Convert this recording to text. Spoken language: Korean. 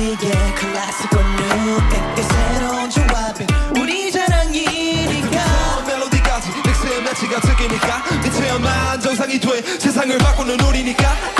이게 클래식고 new 이게 새로운 조합에 우리 자랑이니까. 멜로디까지 넥스의 매치가 특이니까. 빛의 엄마 정상이 돼 세상을 바꾸는 우리니까.